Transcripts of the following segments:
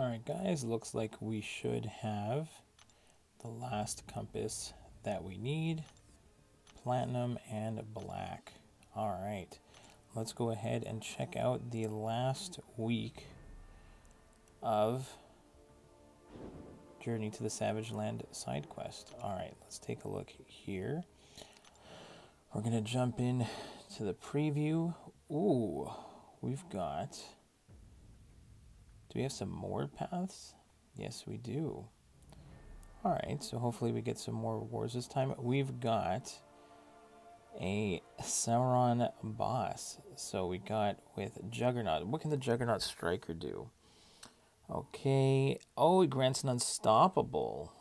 Alright guys, looks like we should have the last compass that we need. Platinum and black. Alright, let's go ahead and check out the last week of Journey to the Savage Land side quest. Alright, let's take a look here. We're to jump in to the preview. Ooh, we've got do we have some more paths? Yes, we do. Alright, so hopefully we get some more rewards this time. We've got a Sauron boss. So we got with Juggernaut. What can the Juggernaut Striker do? Okay. Oh, it grants an Unstoppable.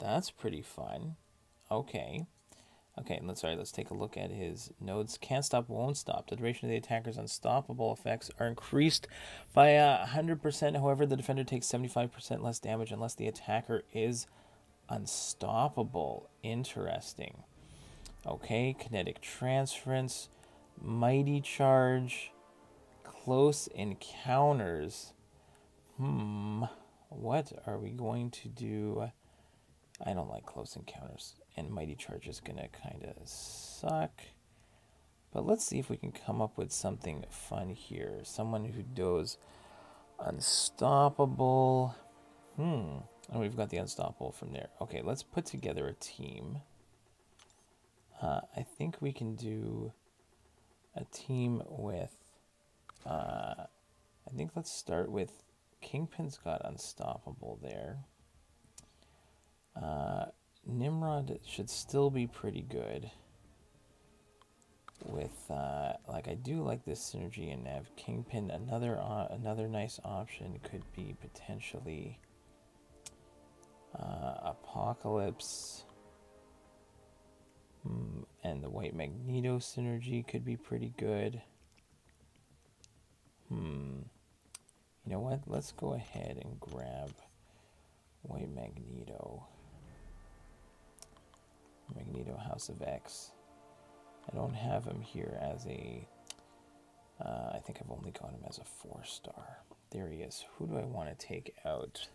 That's pretty fun. Okay. Okay, let's sorry, let's take a look at his nodes. Can't stop, won't stop. The duration of the attacker's unstoppable effects are increased by a 100%. However, the defender takes 75% less damage unless the attacker is unstoppable. Interesting. Okay, kinetic transference, mighty charge, close encounters. Hmm, what are we going to do? I don't like close encounters and Mighty Charge is going to kind of suck. But let's see if we can come up with something fun here. Someone who does Unstoppable. Hmm. And we've got the Unstoppable from there. Okay, let's put together a team. Uh, I think we can do a team with... Uh, I think let's start with... Kingpin's got Unstoppable there. Uh, should still be pretty good. With uh, like I do like this synergy and Nav Kingpin. Another uh, another nice option could be potentially uh, Apocalypse. Mm, and the White Magneto synergy could be pretty good. Hmm. You know what? Let's go ahead and grab White Magneto. Magneto House of X. I don't have him here as a. Uh, I think I've only got him as a four star. There he is. Who do I want to take out?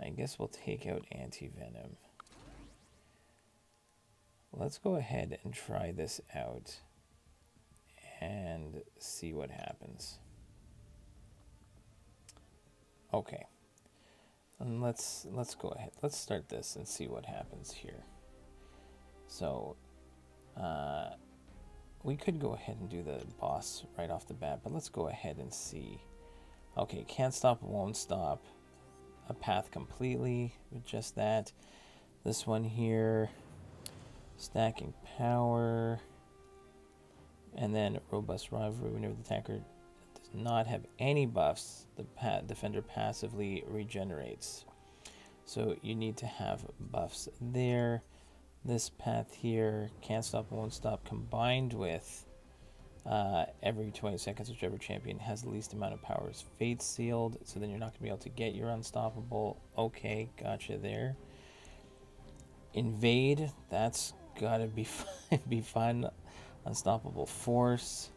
I guess we'll take out Anti Venom. Let's go ahead and try this out and see what happens. Okay. And let's let's go ahead. Let's start this and see what happens here. So, uh, we could go ahead and do the boss right off the bat, but let's go ahead and see. Okay, can't stop, won't stop. A path completely with just that. This one here, stacking power, and then robust rivalry whenever the attacker not have any buffs, the pa defender passively regenerates. So you need to have buffs there. This path here, can't stop, won't stop, combined with uh, every 20 seconds, whichever champion has the least amount of power is fate sealed. So then you're not going to be able to get your unstoppable. Okay, gotcha there. Invade, that's got to be, be fun. Unstoppable force.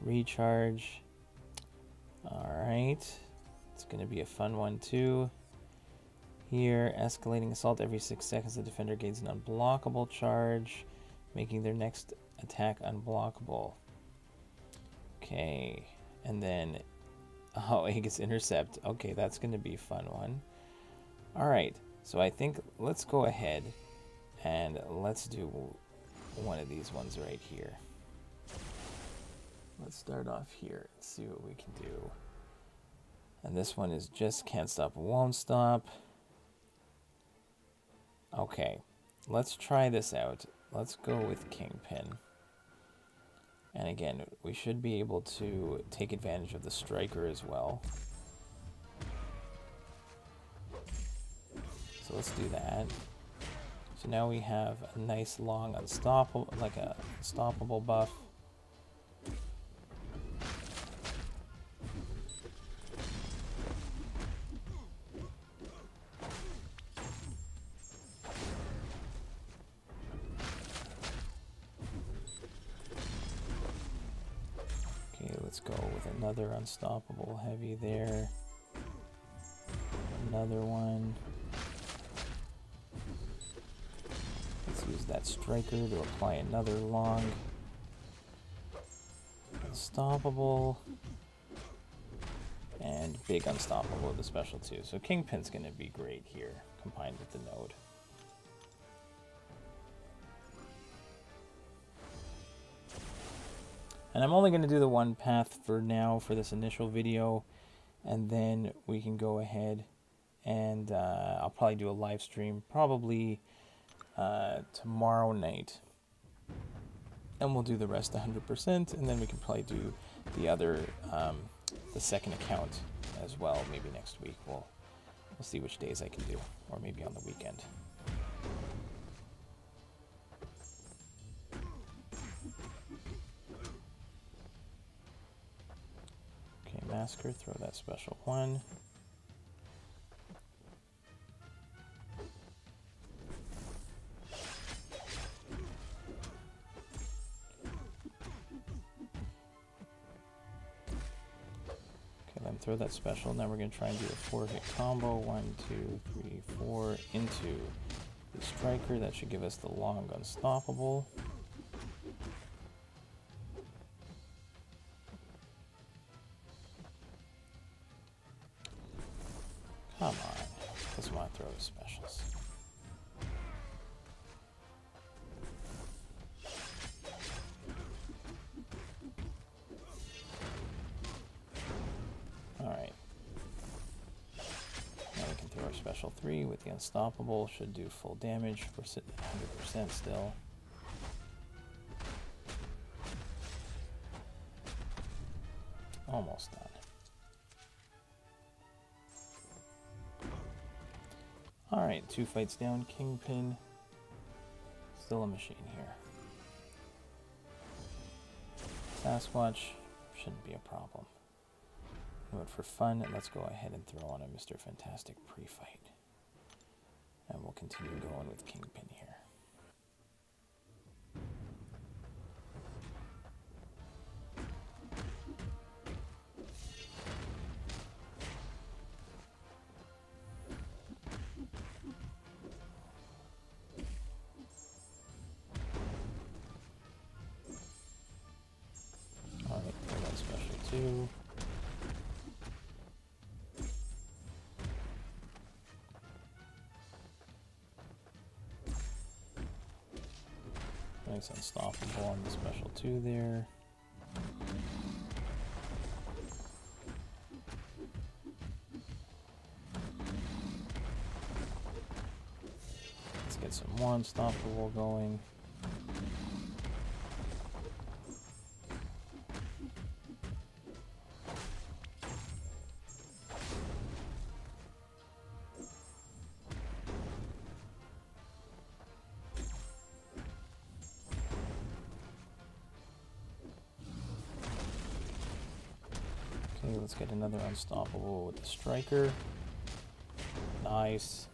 Recharge. Alright. It's going to be a fun one too. Here, escalating assault every 6 seconds, the defender gains an unblockable charge, making their next attack unblockable. Okay, and then, oh, Aegis Intercept. Okay, that's going to be a fun one. Alright, so I think let's go ahead and let's do one of these ones right here. Let's start off here and see what we can do. And this one is just can't stop, won't stop. Okay, let's try this out. Let's go with Kingpin. And again, we should be able to take advantage of the striker as well. So let's do that. So now we have a nice long unstoppable, like a unstoppable buff. Unstoppable heavy there. another one. Let's use that striker to apply another long. Unstoppable. And big unstoppable with the special too. So Kingpin's going to be great here, combined with the node. And I'm only going to do the one path for now for this initial video. And then we can go ahead and uh, I'll probably do a live stream probably uh, tomorrow night. And we'll do the rest 100%. And then we can probably do the other, um, the second account as well. Maybe next week. We'll, we'll see which days I can do. Or maybe on the weekend. Masker, throw that special one. Okay, then throw that special. Now we're going to try and do a four hit combo. One, two, three, four into the striker. That should give us the long unstoppable. Want to throw his specials. Alright. Now we can throw our special 3 with the unstoppable. Should do full damage. We're sitting at 100% still. Almost done. Alright, two fights down. Kingpin. Still a machine here. Sasquatch shouldn't be a problem. But for fun, let's go ahead and throw on a Mr. Fantastic pre-fight. And we'll continue going with Kingpin here. Two. Nice unstoppable on the special two there. Let's get some more unstoppable going. Let's get another unstoppable with the striker. Nice.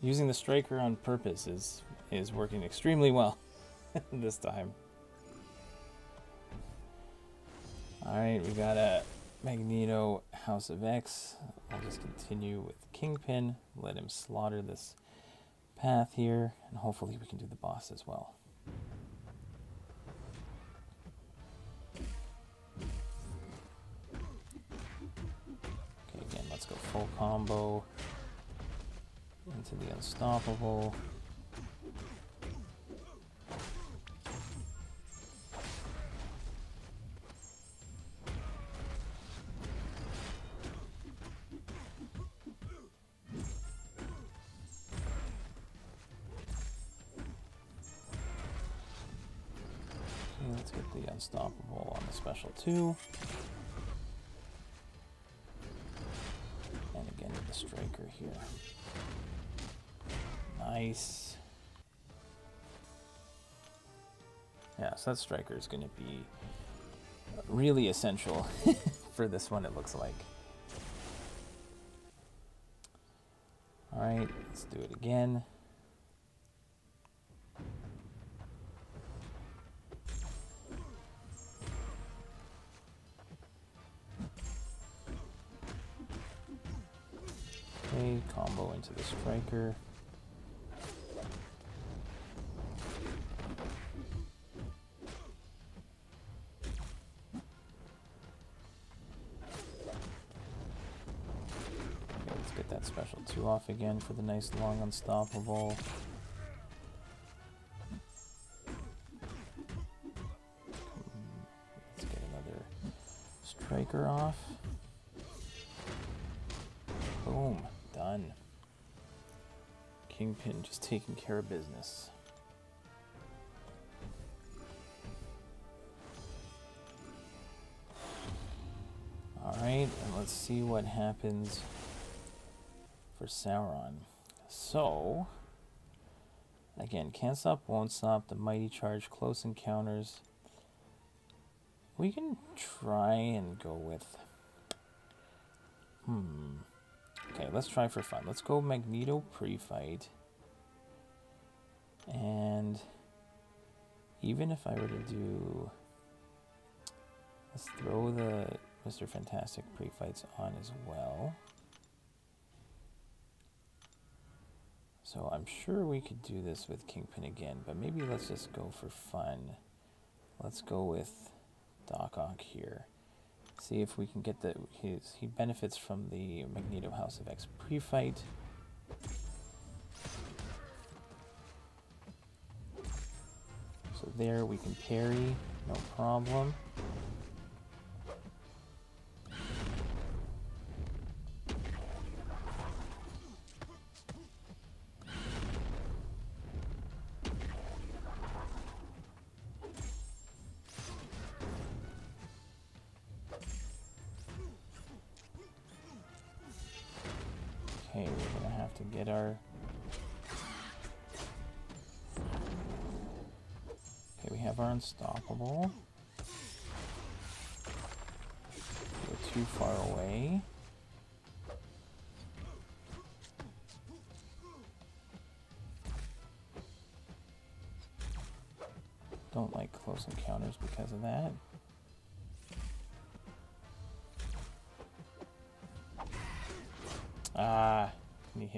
Using the striker on purpose is is working extremely well this time. Alright, we got a Magneto House of X. I'll just continue with Kingpin, let him slaughter this path here, and hopefully we can do the boss as well. Full combo into the unstoppable. Let's get the unstoppable on the special two. Striker here. Nice. Yeah, so that striker is going to be really essential for this one, it looks like. Alright, let's do it again. Combo into the striker. Okay, let's get that special 2 off again for the nice long unstoppable. Let's get another striker off. Boom. Done. Kingpin just taking care of business. Alright, and let's see what happens for Sauron. So, again, can't stop, won't stop, the mighty charge, close encounters. We can try and go with... Hmm. Okay, let's try for fun. Let's go Magneto pre-fight. And even if I were to do... Let's throw the Mr. Fantastic pre-fights on as well. So I'm sure we could do this with Kingpin again, but maybe let's just go for fun. Let's go with Doc Ock here. See if we can get the his he benefits from the Magneto House of X pre-fight. So there we can parry, no problem. Okay, we're gonna have to get our... Okay, we have our unstoppable. We're too far away. Don't like close encounters because of that. Ah,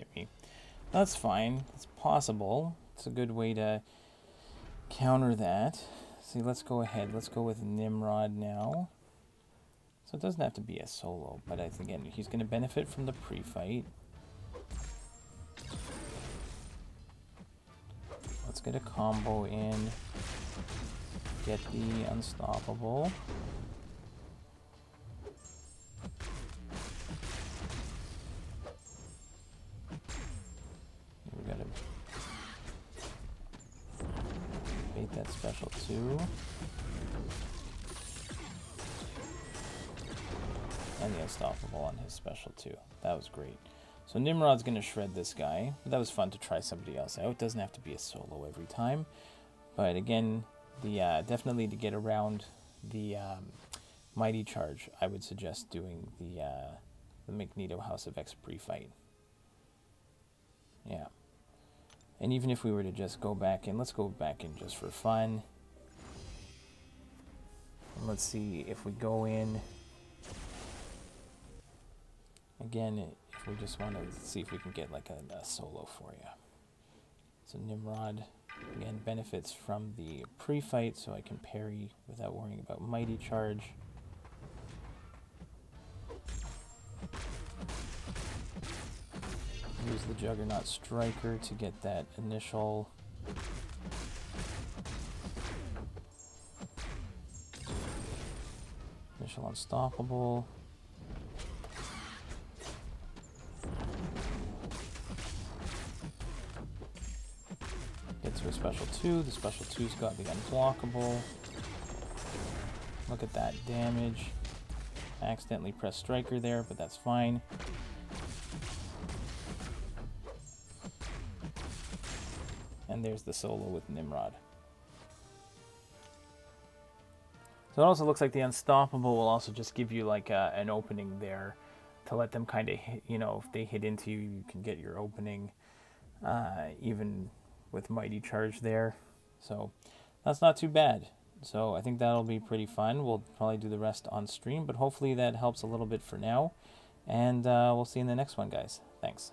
hit me. That's fine. It's possible. It's a good way to counter that. See, let's go ahead. Let's go with Nimrod now. So it doesn't have to be a solo, but I think again, he's going to benefit from the pre-fight. Let's get a combo in. Get the unstoppable. And the unstoppable on his special too. That was great. So Nimrod's gonna shred this guy. But that was fun to try somebody else out. It doesn't have to be a solo every time. But again, the uh, definitely to get around the um, mighty charge, I would suggest doing the uh, the Magneto House of X pre-fight. Yeah. And even if we were to just go back in, let's go back in just for fun. Let's see if we go in. Again, if we just want to see if we can get like a, a solo for you. So Nimrod, again, benefits from the pre-fight, so I can parry without worrying about Mighty Charge. Use the Juggernaut Striker to get that initial initial unstoppable. Get to a special two. The special two's got the unblockable. Look at that damage. I accidentally pressed striker there, but that's fine. And there's the solo with Nimrod. It also looks like the Unstoppable will also just give you like a, an opening there to let them kind of you know, if they hit into you, you can get your opening uh, even with Mighty Charge there. So that's not too bad. So I think that'll be pretty fun. We'll probably do the rest on stream, but hopefully that helps a little bit for now. And uh, we'll see you in the next one, guys. Thanks.